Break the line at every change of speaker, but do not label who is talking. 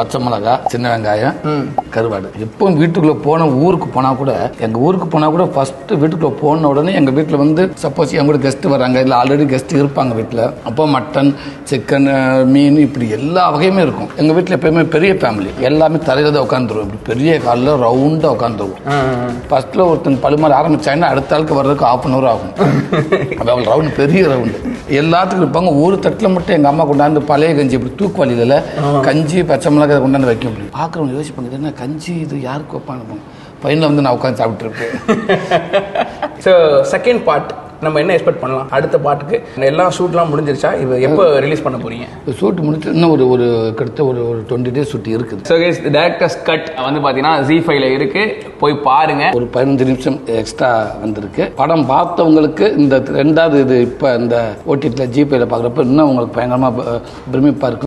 பச்சை மிளகா சின்ன வெங்காயம் கருவாடு. எப்பவும் வீட்டுக்குள்ள போன ஊருக்கு போனா கூட எங்க ஊருக்கு போனா கூட ஃபர்ஸ்ட் வீட்டுக்குள்ள போன உடனே எங்க வீட்டுல வந்து சப்போஸ் எங்க கூட கெஸ்ட் வராங்க இல்ல ஆல்ரெடி கெஸ்ட் இருப்பாங்க வீட்டுல. அப்போ மட்டன் சிக்கன் மீன் இப்படி எல்லா வகையுமே இருக்கும். எங்க வீட்டுல எப்பயுமே பெரிய ஃபேமிலி எல்லாமே தரையில தான் உட்காந்துருவோம் இப்படி பெரிய காலில் ரவுண்டா உட்காந்துருவோம் ஃபர்ஸ்ட்ல ஒருத்தன் பழுமாற ஆரம்பிச்சாங்கன்னா அடுத்த ஆளுக்கு வர்றதுக்கு ஆஃப் அன் ஹவர் ஆகும். அதாவது ரவுண்டு பெரிய ரவுண்டு எல்லாத்துக்கும் இருப்பாங்க. ஒரு தட்டில் மட்டும் எங்க அம்மா கொண்டாந்து பழைய கஞ்சி இப்படி தூக்கு வழியில கஞ்சி பச்சை மிளகாய் கொண்டாந்து வைக்க முடியும் பார்க்குறவங்க யோசிப்பாங்க என்ன கஞ்சி இது யாருக்கு வைப்பாங்க பையனில் வந்து நான் உட்காந்து சாப்பிட்டு இருப்பேன்
ஸோ செகண்ட் பார்ட் நம்ம என்ன எக்ஸ்பெக்ட் பண்ணலாம்? அடுத்த பாட்டுக்கு. எல்லா ஷூட்லாம் முடிஞ்சிருச்சா? இது எப்போ ரிலீஸ் பண்ண போறீங்க?
ஷூட் முடிச்சு இன்னும் ஒரு ஒரு கிட்டத்தட்ட ஒரு ஒரு டுவெண்ட்டி டேஸ் ஷூட் இருக்குது.
ஸோ கேஸ் டேரக்டர்ஸ் கட் வந்து பார்த்தீங்கன்னா ஜி ஃபைவ்ல இருக்கு. போய் பாருங்க.
ஒரு பதினஞ்சு நிமிஷம் எக்ஸ்ட்ரா வந்திருக்கு. படம் பார்த்தவங்களுக்கு இந்த ரெண்டாவது இது இப்போ இந்த ஓடிடியில் ஜிபேல பார்க்குறப்ப இன்னும் உங்களுக்கு பயங்கரமாக பிரமிப்பாக இருக்கும்.